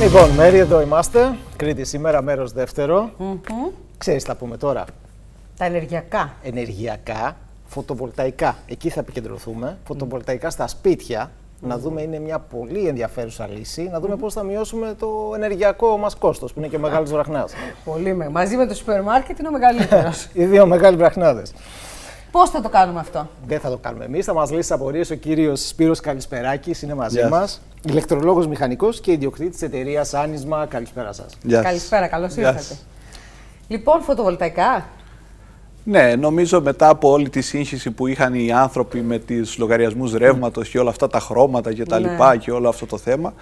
Λοιπόν, Μέρη, εδώ είμαστε. Κρήτη σήμερα, μέρος δεύτερο. Ξέρεις, θα πούμε τώρα. Τα ενεργειακά. Ενεργειακά, φωτοβολταϊκά. Εκεί θα επικεντρωθούμε. Φωτοβολταϊκά στα σπίτια. Να δούμε, είναι μια πολύ ενδιαφέρουσα λύση. Να δούμε πώς θα μειώσουμε το ενεργειακό μας κόστος, που είναι και ο μεγάλος βραχνάς. Πολύ με. Μαζί με το σούπερ μάρκετ είναι ο μεγαλύτερος. Οι δύο μεγάλοι βραχνάδες. Πώς θα το κάνουμε αυτό; Δεν θα το κάνουμε εμείς. Θα μας λύσει τις απορίες ο κύριος Σπύρος Καλησπεράκης. Είναι μαζί Γεια μας. Σας. Ηλεκτρολόγος μηχανικός και ιδιοκτήτης τη εταιρείας Άνισμα. Καλησπέρα σας. Γεια σας. Καλησπέρα, καλώς Γεια ήρθατε. σας. Λοιπόν, φωτοβολταϊκά. Ναι, νομίζω μετά από όλη τη σύγχυση που είχαν οι άνθρωποι με τις λογαριασμούς ρεύματος και όλα αυτά τα χρώματα και τα Ναι. λοιπά και όλο αυτό το θέμα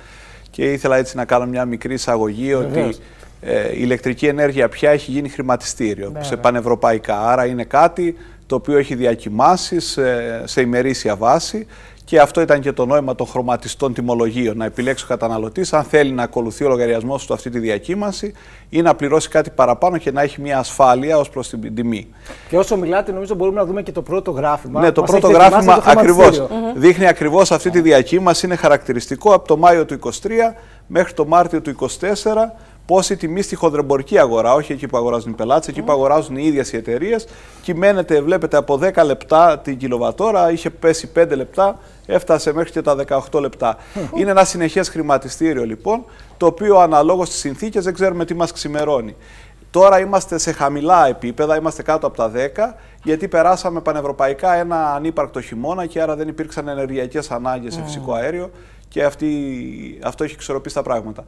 και ήθελα έτσι να κάνω μια μικρή εισαγωγή Βεβαίως. ότι ε, η ηλεκτρική ενέργεια πια έχει γίνει χρηματιστήριο Βέβαια. σε πανευρωπαϊκά. Άρα είναι κάτι το οποίο έχει διακοιμάσεις σε, σε ημερήσια βάση και αυτό ήταν και το νόημα των χρωματιστών τιμολογίων. Να επιλέξει ο καταναλωτής αν θέλει να ακολουθεί ο λογαριασμός του αυτή τη διακύμανση ή να πληρώσει κάτι παραπάνω και να έχει μια ασφάλεια ως προς την τιμή. Και όσο μιλάτε, νομίζω μπορούμε να δούμε και το πρώτο γράφημα. Ναι, το Μας πρώτο έχετε ετοιμάσει γράφημα το ακριβώς. χρηματιστήριο. Δείχνει ακριβώς αυτή τη διακύμαση. Είναι χαρακτηριστικό από το Μάιο του 23 μέχρι το Μάρτιο του 24 πώ η τιμή στη χονδρεμπορική αγορά, όχι εκεί που αγοράζουν οι πελάτες, εκεί που αγοράζουν οι ίδιες οι εταιρείες, κυμαίνεται, βλέπετε, από 10 λεπτά την κιλοβατόρα, είχε πέσει 5 λεπτά, έφτασε μέχρι και τα 18 λεπτά. Είναι ένα συνεχές χρηματιστήριο λοιπόν, το οποίο αναλόγως στις συνθήκες δεν ξέρουμε τι μας ξημερώνει. Τώρα είμαστε σε χαμηλά επίπεδα, είμαστε κάτω από τα 10, γιατί περάσαμε πανευρωπαϊκά ένα ανύπαρκτο χειμώνα και άρα δεν υπήρξαν ενεργειακές ανάγκες σε φυσικό αέριο και αυτή, αυτό έχει εξορροπήσει τα πράγματα.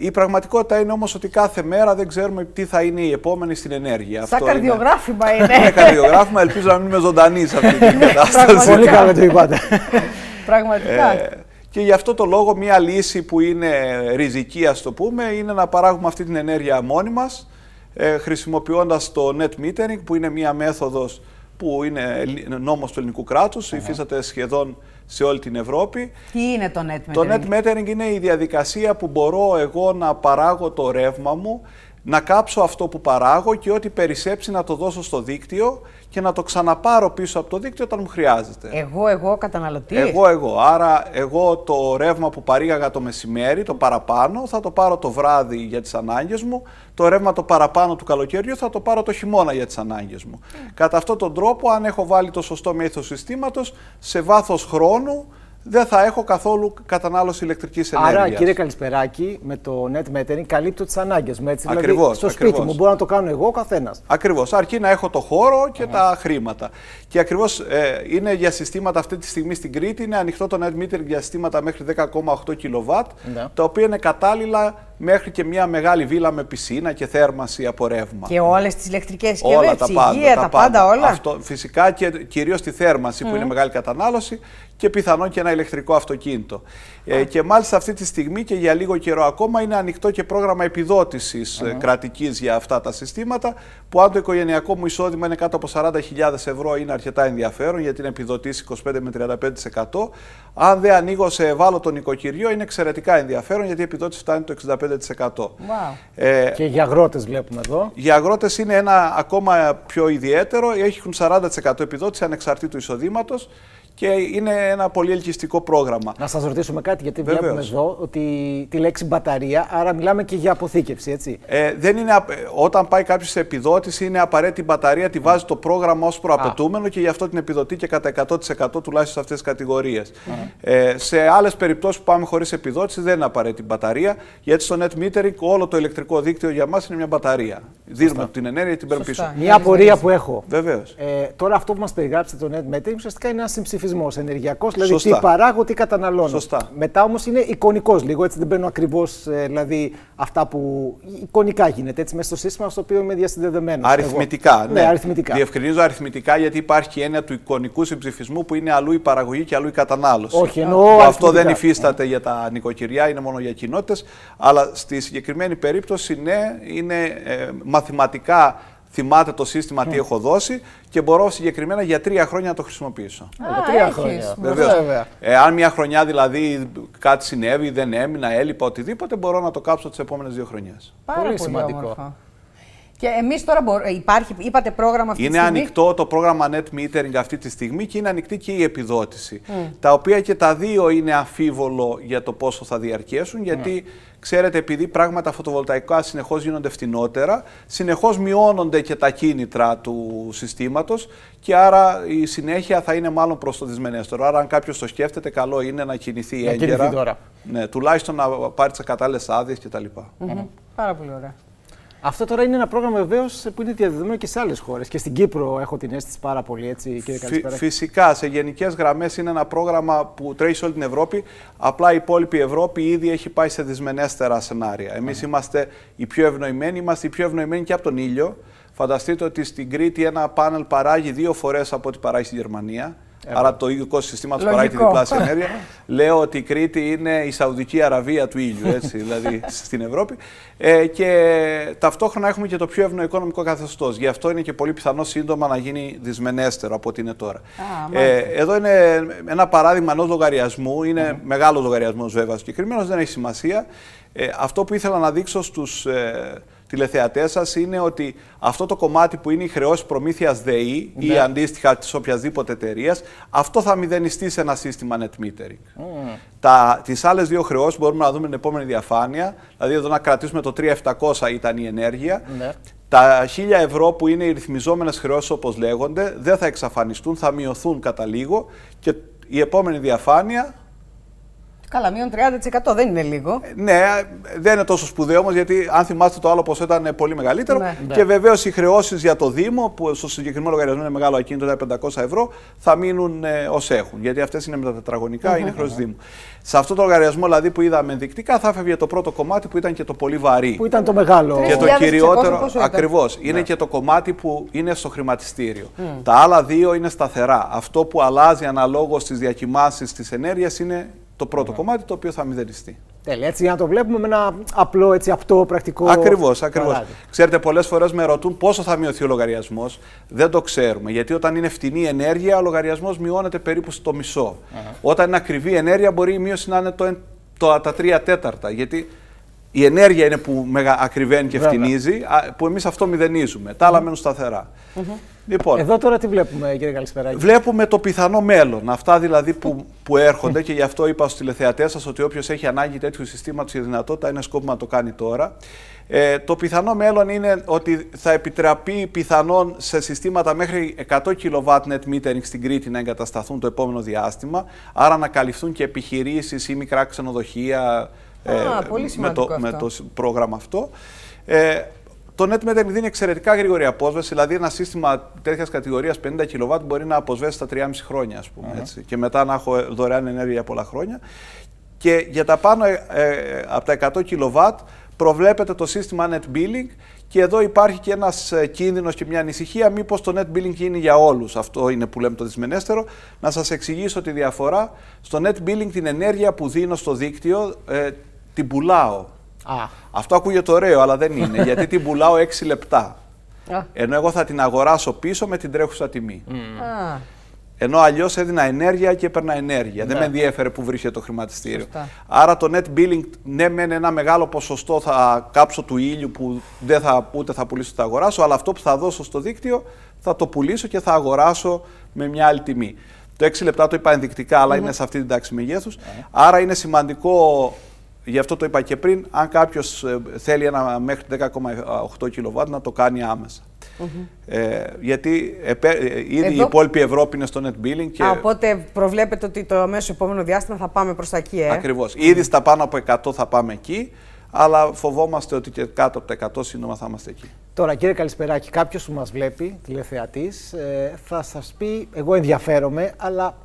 Η πραγματικότητα είναι όμως ότι κάθε μέρα δεν ξέρουμε τι θα είναι η επόμενη στην ενέργεια. Σαν Αυτό είναι- καρδιογράφημα Είναι είναι. καρδιογράφημα, ελπίζω να μείνουμε ζωντανοί σε αυτή την κατάσταση. Πραγματικά. Πολύ καλά το είπατε. Πραγματικά. Ε, και γι' αυτό το λόγο μια λύση που είναι ριζική ας το πούμε είναι να παράγουμε αυτή την ενέργεια μόνοι μας ε, χρησιμοποιώντας το net metering που είναι μια μέθοδος που είναι ελλη- νόμος του ελληνικού κράτους, υφίσταται σχεδόν σε όλη την Ευρώπη. Τι είναι το net metering; Το net metering είναι η διαδικασία που μπορώ εγώ να παράγω το ρεύμα μου, να κάψω αυτό που παράγω και ό,τι περισσέψει να το δώσω στο δίκτυο και να το ξαναπάρω πίσω από το δίκτυο όταν μου χρειάζεται. Εγώ, εγώ, καταναλωτής. Εγώ, εγώ. Άρα, εγώ το ρεύμα που παρήγαγα το μεσημέρι, το παραπάνω, θα το πάρω το βράδυ για τις ανάγκες μου. Το ρεύμα το παραπάνω του καλοκαιριού θα το πάρω το χειμώνα για τις ανάγκες μου. Κατά αυτόν τον τρόπο, αν έχω βάλει το σωστό μέθος συστήματος, σε βάθος χρόνου δεν θα έχω καθόλου κατανάλωση ηλεκτρικής ενέργειας. Άρα, κύριε Καλησπεράκη, με το net metering καλύπτω τις ανάγκες μου. Έτσι, δηλαδή, Ακριβώς, στο σπίτι ακριβώς. μου μπορώ να το κάνω εγώ ο καθένας. Ακριβώς. Αρκεί να έχω το χώρο και τα χρήματα. Και ακριβώς είναι για συστήματα αυτή τη στιγμή στην Κρήτη, είναι ανοιχτό το net metering για συστήματα μέχρι 10,8 kW, Ναι. τα οποία είναι κατάλληλα μέχρι και μια μεγάλη βίλα με πισίνα και θέρμανση από ρεύμα. Και όλες τις ηλεκτρικές Όλα συσκευέ, τα πάντα. υγεία, τα, πάντα, όλα. Αυτό, φυσικά και κυρίως τη θέρμανση που είναι μεγάλη κατανάλωση και πιθανόν και ένα ηλεκτρικό αυτοκίνητο. Ε, και μάλιστα αυτή τη στιγμή και για λίγο καιρό ακόμα είναι ανοιχτό και πρόγραμμα επιδότησης κρατικής για αυτά τα συστήματα. Που αν το οικογενειακό μου εισόδημα είναι κάτω από 40.000 ευρώ είναι αρκετά ενδιαφέρον γιατί είναι επιδοτήσεις 25 με 35%. Αν δεν ανοίγω σε ευάλωτο νοικοκυριό είναι εξαιρετικά ενδιαφέρον γιατί η επιδότησης φτάνει το 65%. Wow. Ε, Και για αγρότες βλέπουμε εδώ. για αγρότες είναι ένα ακόμα πιο ιδιαίτερο, έχουν 40% επιδότηση ανεξαρτήτου εισοδήματος και είναι ένα πολύ ελκυστικό πρόγραμμα. Να σας ρωτήσουμε κάτι, γιατί Βεβαίως. βλέπουμε εδώ ότι τη λέξη μπαταρία, άρα μιλάμε και για αποθήκευση, έτσι. Ε, δεν είναι, απ- ε, όταν πάει κάποιος σε επιδότηση, είναι απαραίτητη η μπαταρία, τη βάζει το πρόγραμμα ως προαπαιτούμενο και γι' αυτό την επιδοτεί και κατά 100% τουλάχιστον σε αυτές τις κατηγορίες. Ε, σε άλλες περιπτώσεις που πάμε χωρίς επιδότηση, δεν είναι απαραίτητη η μπαταρία, γιατί στο net metering όλο το ηλεκτρικό δίκτυο για μας είναι μια μπαταρία. Δίνουμε την ενέργεια και την παίρνουμε Σωστά. πίσω. Μια απορία που έχω. Βεβαίως. Ε, τώρα αυτό που μας περιγράψετε το net metering ουσιαστικά είναι ένα συμψηφισμό ενεργειακός, δηλαδή Σωστά. τι παράγω, τι καταναλώνω. Σωστά. Μετά όμως είναι εικονικός λίγο, έτσι δεν παίρνω ακριβώς δηλαδή, αυτά που εικονικά γίνεται έτσι, μέσα στο σύστημα στο οποίο είμαι διασυνδεδεμένος. Αριθμητικά. Ναι, αριθμητικά. Διευκρινίζω αριθμητικά γιατί υπάρχει και η έννοια του εικονικού συμψηφισμού που είναι αλλού η παραγωγή και αλλού η κατανάλωση. Όχι, εννοώ Αυτό αριθμητικά. δεν υφίσταται για τα νοικοκυριά, είναι μόνο για κοινότητες. Αλλά στη συγκεκριμένη περίπτωση, ναι, είναι ε, μαθηματικά θυμάται το σύστημα τι έχω δώσει και μπορώ συγκεκριμένα για τρία χρόνια να το χρησιμοποιήσω. Για Α, τρία έχεις. χρόνια. Βεβαίως. Βέβαια. Ε, αν μια χρονιά δηλαδή κάτι συνέβη, δεν έμεινα, έλειπα, οτιδήποτε, μπορώ να το κάψω τις επόμενες δύο χρονιές. Πάρα Πολύ πολύ, σημαντικό. όμορφο. Και εμείς τώρα μπορώ, ε, υπάρχει, είπατε πρόγραμμα αυτή Είναι τη στιγμή. ανοιχτό το πρόγραμμα net metering αυτή τη στιγμή και είναι ανοιχτή και η επιδότηση. Τα οποία και τα δύο είναι αμφίβολο για το πόσο θα διαρκέσουν, γιατί ξέρετε, επειδή πράγματα φωτοβολταϊκά συνεχώς γίνονται φτηνότερα, συνεχώς μειώνονται και τα κίνητρα του συστήματος και άρα η συνέχεια θα είναι μάλλον προς το δυσμενέστερο. Άρα, αν κάποιος το σκέφτεται, καλό είναι να κινηθεί Να κινηθεί έγκαιρα. τώρα. Ναι, τουλάχιστον να πάρει τις κατάλληλες άδειες κτλ. Μμμ. Πάρα πολύ ωραία. Αυτό τώρα είναι ένα πρόγραμμα βεβαίως που είναι διαδεδομένο και σε άλλες χώρες. Και στην Κύπρο έχω την αίσθηση πάρα πολύ έτσι, κύριε Φυ- Καλησπέρα. φυσικά, σε γενικές γραμμές είναι ένα πρόγραμμα που τρέχει σε όλη την Ευρώπη. Απλά η υπόλοιπη Ευρώπη ήδη έχει πάει σε δυσμενέστερα σενάρια. Εμείς είμαστε οι πιο ευνοημένοι, είμαστε οι πιο ευνοημένοι και από τον ήλιο. Φανταστείτε ότι στην Κρήτη ένα πάνελ παράγει δύο φορές από ό,τι παράγει στη Γερμανία. Άρα το ίδιο σύστημα του παράγει τη Λογικό. διπλάσια ενέργειας. Λέω ότι η Κρήτη είναι η Σαουδική Αραβία του ήλιου, έτσι, δηλαδή στην Ευρώπη. Ε, και ταυτόχρονα έχουμε και το πιο ευνοϊκό νομικό καθεστώς. Γι' αυτό είναι και πολύ πιθανό σύντομα να γίνει δυσμενέστερο από ό,τι είναι τώρα. Α, ε, εδώ είναι ένα παράδειγμα ενός λογαριασμού. Είναι Mm. μεγάλος λογαριασμός βέβαια συγκεκριμένος, δεν έχει σημασία. Ε, αυτό που ήθελα να δείξω στους ε, τηλεθεατές σας είναι ότι αυτό το κομμάτι που είναι η χρεώση προμήθειας ΔΕΗ ή Ναι. αντίστοιχα της οποιασδήποτε εταιρείας, αυτό θα μηδενιστεί σε ένα σύστημα net metering. Τα, τις άλλες δύο χρεώσεις μπορούμε να δούμε την επόμενη διαφάνεια, δηλαδή εδώ να κρατήσουμε το 3700 ήταν η ενέργεια. Ναι. Τα 1000 ευρώ που είναι οι ρυθμιζόμενες χρεώσεις όπως λέγονται δεν θα εξαφανιστούν, θα μειωθούν κατά λίγο και η επόμενη διαφάνεια Καλά, μείον 30% δεν είναι λίγο. ναι, δεν είναι τόσο σπουδαίο όμως, γιατί αν θυμάστε το άλλο ποσό ήταν πολύ μεγαλύτερο. Ναι. Και βεβαίως οι χρεώσεις για το Δήμο, που στο συγκεκριμένο λογαριασμό είναι μεγάλο ακίνητο, ήταν 500 ευρώ, θα μείνουν ε, ως έχουν. Γιατί αυτές είναι με τα τετραγωνικά, είναι χρεώσει Δήμου. Σε αυτό το λογαριασμό δηλαδή που είδαμε ενδεικτικά, θα έφευγε το πρώτο κομμάτι που ήταν και το πολύ βαρύ. Που ήταν το μεγάλο. Και το 3.600 κυριότερο, πόσο ήταν; ακριβώς, είναι και το κομμάτι που είναι στο χρηματιστήριο. Τα άλλα δύο είναι σταθερά. Αυτό που αλλάζει αναλόγως στις διακοιμάνσει της ενέργειας είναι το πρώτο κομμάτι, το οποίο θα μηδενιστεί. Τέλεια. Έτσι, για να το βλέπουμε με ένα απλό, έτσι, απτό, πρακτικό. Ακριβώς, ακριβώς. παράδειγμα. Ξέρετε, πολλές φορές με ρωτούν πόσο θα μειωθεί ο λογαριασμός. Δεν το ξέρουμε. Γιατί όταν είναι φτηνή ενέργεια, ο λογαριασμός μειώνεται περίπου στο μισο Όταν είναι ακριβή ενέργεια, μπορεί η μείωση να είναι το, εν- το, τα τρία τέταρτα. Γιατί η ενέργεια είναι που μεγα, ακριβένει και Βέβαια. φτηνίζει, α, που εμείς αυτό μηδενίζουμε. Τα άλλα μένουν σταθερά. Λοιπόν, Εδώ τώρα τι βλέπουμε, κύριε Καλησπέρα; Βλέπουμε το πιθανό μέλλον. Αυτά δηλαδή που, που έρχονται και γι' αυτό είπα στους τηλεθεατές σας ότι όποιος έχει ανάγκη τέτοιου συστήματος και δυνατότητα είναι σκόπιμο να το κάνει τώρα. Ε, το πιθανό μέλλον είναι ότι θα επιτραπεί πιθανόν σε συστήματα μέχρι 100 kW net metering στην Κρήτη να εγκατασταθούν το επόμενο διάστημα. Άρα να καλυφθούν και επιχειρήσεις ή μικρά ξενοδοχεία ε, πολύ με, σημαντικό το, με αυτό. το σ- πρόγραμμα αυτό. Ε, το net metering δίνει εξαιρετικά γρήγορη απόσβεση, δηλαδή ένα σύστημα τέτοιας κατηγορίας 50 kW μπορεί να αποσβέσει στα 3,5 χρόνια, ας πούμε, έτσι, και μετά να έχω δωρεάν ενέργεια για πολλά χρόνια. Και για τα πάνω ε, ε, από τα 100 kW προβλέπεται το σύστημα net billing και εδώ υπάρχει και ένας ε, κίνδυνος και μια ανησυχία μήπως το net billing είναι για όλους. Αυτό είναι που λέμε το δυσμενέστερο. Να σας εξηγήσω τη διαφορά. Στο net billing την ενέργεια που δίνω στο δίκτυο ε, την πουλάω. Α, Αυτό ακούγεται ωραίο, αλλά δεν είναι, γιατί την πουλάω 6 λεπτά. Α. Ενώ εγώ θα την αγοράσω πίσω με την τρέχουσα τιμή. Α, Ενώ αλλιώς έδινα ενέργεια και έπαιρνα ενέργεια. Δεν Ναι. με ενδιέφερε που βρίσκεται το χρηματιστήριο. Σωστά. Άρα το net billing, ναι, μεν ένα μεγάλο ποσοστό θα κάψω του ήλιου που δεν θα, ούτε θα πουλήσω ούτε θα αγοράσω, αλλά αυτό που θα δώσω στο δίκτυο θα το πουλήσω και θα αγοράσω με μια άλλη τιμή. Το 6 λεπτά το είπα ενδεικτικά, αλλά είναι σε αυτή την τάξη μεγέθους. Άρα είναι σημαντικό, γι' αυτό το είπα και πριν, αν κάποιος θέλει ένα μέχρι 10,8 kW να το κάνει άμεσα. Ε, γιατί επέ- ε, ήδη η Εδώ- υπόλοιπη Ευρώπη είναι στο net billing και Α, οπότε προβλέπετε ότι το αμέσω επόμενο διάστημα θα πάμε προς τα εκεί, ε; ακριβώς. Ήδη στα πάνω από 100 θα πάμε εκεί, αλλά φοβόμαστε ότι και κάτω από τα 100 σύντομα θα είμαστε εκεί. Τώρα, κύριε Καλησπεράκη, κάποιος που μας βλέπει, τηλεθεατής, ε, θα σας πει: Εγώ ενδιαφέρομαι, αλλά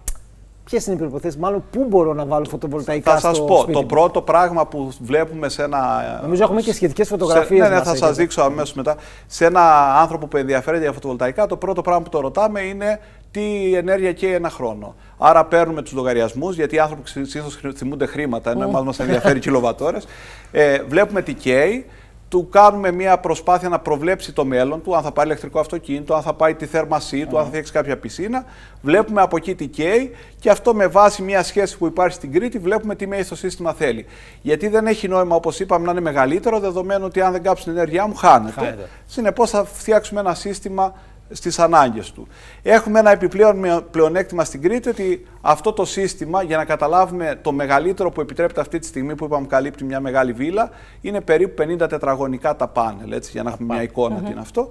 ποιες είναι οι προποθέσει, μάλλον πού μπορώ να βάλω φωτοβολταϊκά Θα στο σας πω, σπίτι το μου; πρώτο πράγμα που βλέπουμε σε ένα... Νομίζω έχουμε και σχετικές σε- φωτογραφίες Ναι, ναι, μας θα έχετε. σας δείξω αμέσως μετά. Σε ένα άνθρωπο που ενδιαφέρεται για φωτοβολταϊκά, το πρώτο πράγμα που το ρωτάμε είναι τι ενέργεια καίει ένα χρόνο. Άρα παίρνουμε τους λογαριασμούς, γιατί οι άνθρωποι συνήθως θυμούνται χρήματα, ενώ εμάς μας ενδιαφέρει κιλοβατόρες. Ε, βλέπουμε τι καίει. Του κάνουμε μια προσπάθεια να προβλέψει το μέλλον του, αν θα πάρει ηλεκτρικό αυτοκίνητο, αν θα πάει τη θέρμασή του, αν θα φτιάξει κάποια πισίνα. Βλέπουμε από εκεί τι καίει και αυτό με βάση μια σχέση που υπάρχει στην Κρήτη, βλέπουμε τι μέγιστο σύστημα θέλει. Γιατί δεν έχει νόημα, όπως είπαμε, να είναι μεγαλύτερο, δεδομένου ότι αν δεν κάψει την ενέργειά μου, χάνεται. Χάνεται. Συνεπώς θα φτιάξουμε ένα σύστημα στις ανάγκες του. Έχουμε ένα επιπλέον με- πλεονέκτημα στην Κρήτη ότι αυτό το σύστημα, για να καταλάβουμε το μεγαλύτερο που επιτρέπεται αυτή τη στιγμή που είπαμε καλύπτει μια μεγάλη βίλα, είναι περίπου 50 τετραγωνικά τα πάνελ, έτσι, για να έχουμε μια εικόνα τι είναι αυτό.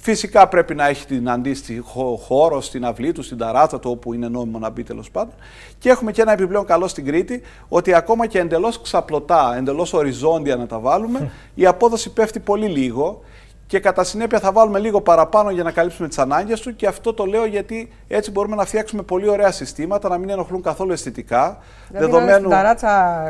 Φυσικά πρέπει να έχει την αντίστοιχη χω- χώρο στην αυλή του, στην ταράτσα του, όπου είναι νόμιμο να μπει τέλος πάντων. Και έχουμε και ένα επιπλέον καλό στην Κρήτη, ότι ακόμα και εντελώς ξαπλωτά, εντελώς οριζόντια να τα βάλουμε, η απόδοση πέφτει πολύ λίγο και κατά συνέπεια θα βάλουμε λίγο παραπάνω για να καλύψουμε τις ανάγκες του. Και αυτό το λέω γιατί έτσι μπορούμε να φτιάξουμε πολύ ωραία συστήματα, να μην ενοχλούν καθόλου αισθητικά. Δηλαδή να είναι στην ταράτσα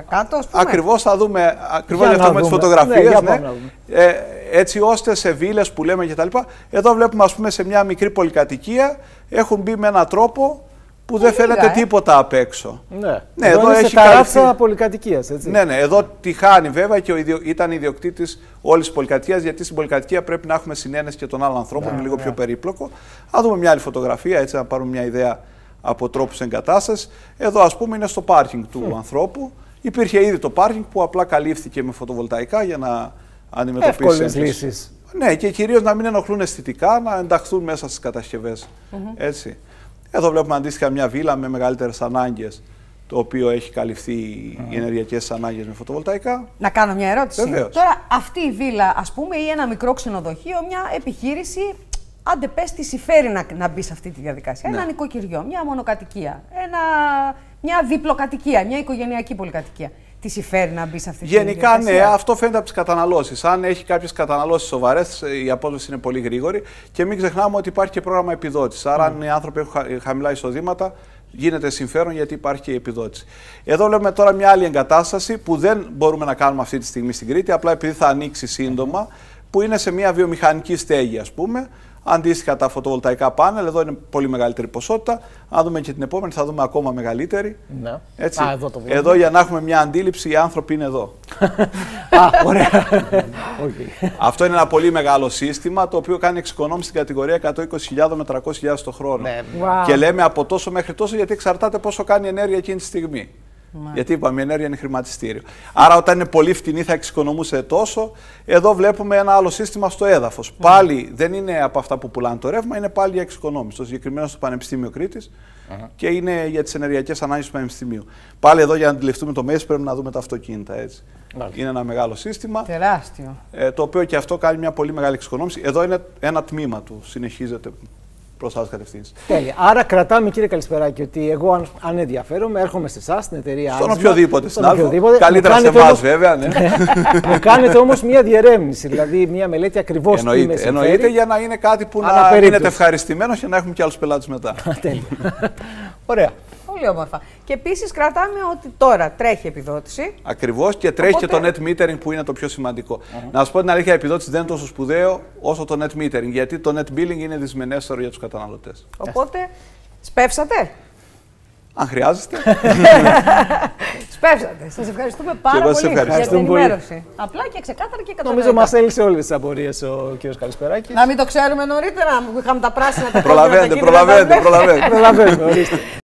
κάτω, ας πούμε. Ακριβώς θα δούμε, ακριβώς Για γι' αυτό να με τις δούμε. φωτογραφίες. Ναι, για πάμε να δούμε. Ε, έτσι ώστε σε βίλες που λέμε κτλ. Εδώ βλέπουμε, ας πούμε, σε μια μικρή πολυκατοικία έχουν μπει με έναν τρόπο που δεν λίγα, φαίνεται ε. τίποτα απ' έξω. Ναι, Ναι, εδώ, εδώ είναι έχει σε ταράτσα καλυφθεί. πολυκατοικίας, έτσι. Ναι, ναι, εδώ τη χάνει βέβαια και ο ιδιο... ήταν ιδιοκτήτης όλης της πολυκατοικίας, γιατί στην πολυκατοικία πρέπει να έχουμε συνένεση και των άλλων ανθρώπων, είναι λίγο πιο περίπλοκο. Α δούμε μια άλλη φωτογραφία, έτσι να πάρουμε μια ιδέα από τρόπους εγκατάστασης. Εδώ, ας πούμε, είναι στο πάρκινγκ του ανθρώπου. Υπήρχε ήδη το πάρκινγκ που απλά καλύφθηκε με φωτοβολταϊκά για να αντιμετωπίσει. Εύκολες τις- λύσεις. Ναι, και κυρίως να μην ενοχλούν αισθητικά, να ενταχθούν μέσα στις κατασκευές. Έτσι. Εδώ βλέπουμε αντίστοιχα μια βίλα με μεγαλύτερες ανάγκες, το οποίο έχει καλυφθεί οι ενεργειακές ανάγκες με φωτοβολταϊκά. Να κάνω μια ερώτηση. Βεβαίως. Τώρα, αυτή η βίλα, ας πούμε, ή ένα μικρό ξενοδοχείο, μια επιχείρηση, άντε πες, τη συμφέρει να, να μπει σε αυτή τη διαδικασία. Ναι. Ένα νοικοκυριό, μια μονοκατοικία, ένα, μια διπλοκατοικία, μια οικογενειακή πολυκατοικία. Τη συμφέρει να μπει σε αυτή τη Γενικά, ναι, διαδικασία; αυτό φαίνεται από τις καταναλώσεις. Αν έχει κάποιες καταναλώσεις σοβαρές, η απόδοση είναι πολύ γρήγορη. Και μην ξεχνάμε ότι υπάρχει και πρόγραμμα επιδότησης. Άρα, αν οι άνθρωποι έχουν χα- χαμηλά εισοδήματα, γίνεται συμφέρον γιατί υπάρχει και η επιδότηση. Εδώ βλέπουμε τώρα μια άλλη εγκατάσταση που δεν μπορούμε να κάνουμε αυτή τη στιγμή στην Κρήτη, απλά επειδή θα ανοίξει σύντομα, που είναι σε μια βιομηχανική στέγη, ας πούμε. Αντίστοιχα τα φωτοβολταϊκά πάνελ, εδώ είναι πολύ μεγαλύτερη ποσότητα. Αν δούμε και την επόμενη, θα δούμε ακόμα μεγαλύτερη. Ναι. Έτσι. Α, εδώ το βλέπουμε. εδώ για να έχουμε μια αντίληψη, οι άνθρωποι είναι εδώ. Α, ωραία. Οκ. Αυτό είναι ένα πολύ μεγάλο σύστημα το οποίο κάνει εξοικονόμηση στην κατηγορία 120.000 με 300.000 το χρόνο. Ναι. Wow. Και λέμε από τόσο μέχρι τόσο γιατί εξαρτάται πόσο κάνει ενέργεια εκείνη τη στιγμή. Γιατί είπαμε η ενέργεια είναι χρηματιστήριο. Άρα όταν είναι πολύ φτηνή θα εξοικονομούσε τόσο. Εδώ βλέπουμε ένα άλλο σύστημα στο έδαφος. Πάλι δεν είναι από αυτά που πουλάνε το ρεύμα, είναι πάλι για εξοικονόμηση. Το συγκεκριμένο στο Πανεπιστήμιο Κρήτης και είναι για τις ενεργειακές ανάγκες του Πανεπιστημίου. Πάλι εδώ για να αντιληφθούμε το μέγεθο πρέπει να δούμε τα αυτοκίνητα. Έτσι. Μάλιστα. Είναι ένα μεγάλο σύστημα. Τεράστιο. Ε, το οποίο και αυτό κάνει μια πολύ μεγάλη εξοικονόμηση. Εδώ είναι ένα τμήμα του, συνεχίζεται προς άλλες κατευθύνσεις. Τέλεια. Άρα κρατάμε κύριε Καλησπεράκη ότι εγώ αν, αν ενδιαφέρομαι έρχομαι σε εσάς στην εταιρεία Στον Άσμα, οποιοδήποτε στον συνάδελφο. οποιοδήποτε. Καλύτερα Μου σε κάνετε εμάς, όμως- βέβαια. Ναι. Μου κάνετε όμως μια διερεύνηση, δηλαδή μια μελέτη ακριβώς τι με εννοείται, συμφέρει. εννοείται για να είναι κάτι που να Αναπερίπτωση. μείνετε ευχαριστημένος και να έχουμε και άλλους πελάτες μετά. Τέλεια. Ωραία. Πολύ όμορφα. Και επίσης κρατάμε ότι τώρα τρέχει επιδότηση. Ακριβώς και τρέχει και το Οπότε- net metering που είναι το πιο σημαντικο Να σα πω την αλήθεια, η επιδότηση δεν είναι τόσο σπουδαίο όσο το net metering. Γιατί το net billing είναι δυσμενέστερο για τους καταναλωτές. Οπότε, σπεύσατε; Αν χρειάζεστε. Σπεύσατε. Σας ευχαριστούμε πάρα εγώ σας πολύ για την ευχαριστώ. πολύ. ενημέρωση. Απλά και ξεκάθαρα και κατανοητά. Νομίζω μας έλυσε όλες τις απορίες ο κύριος Καλησπεράκης. Να μην το ξέρουμε νωρίτερα, που είχαμε τα πράσινα τα κόκκινα, τα προλαβαίνετε, κίτρινα, τα προλαβαίνετε, μπλε. προλαβαίνετε. Προλαβαίνω, ορίστε.